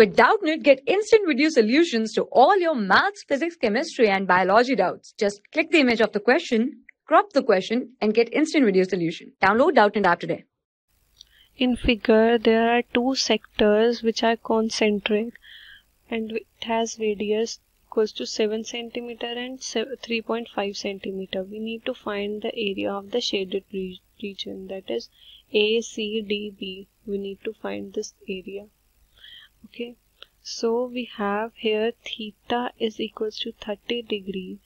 With Doubtnut, get instant video solutions to all your maths, physics, chemistry, and biology doubts. Just click the image of the question, crop the question, and get instant video solution. Download Doubtnut app today. In figure, there are two sectors which are concentric and it has radius equals to 7 centimeter and 3.5 centimeter. We need to find the area of the shaded region that is A, C, D, B. We need to find this area okay. So we have here theta is equals to 30 degree.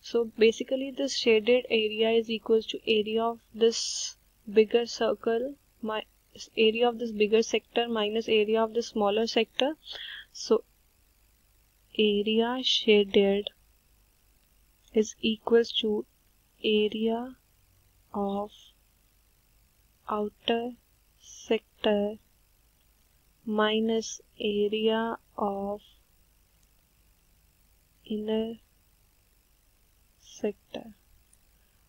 So basically this shaded area is equals to area of this bigger circle my area of this bigger sector minus area of the smaller sector. So area shaded is equals to area of outer sector minus area of inner sector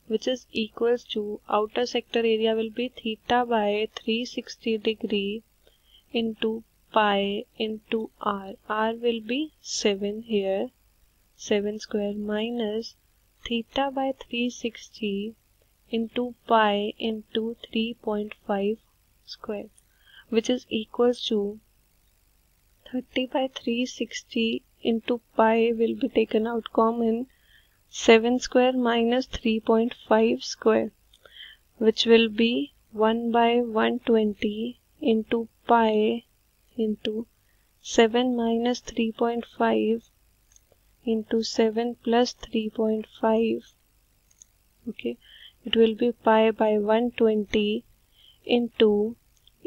which is equals to outer sector area will be theta by 360 degree into pi into r. R will be 7 here 7 square minus theta by 360 into pi into 3.5 square which is equals to 30 by 360 into pi will be taken out common 7 square minus 3.5 square which will be 1 by 120 into pi into 7 minus 3.5 into 7 plus 3.5 okay it will be pi by 120 into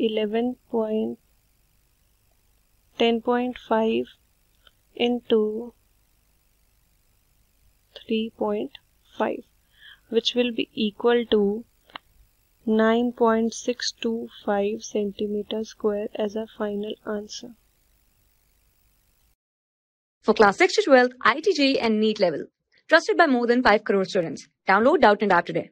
11 point 10.5 into 3.5 which will be equal to 9.625 centimeter square as a final answer. For class 6 to 12, IIT JEE and NEET level. Trusted by more than 5 crore students. Download Doubtnut app today.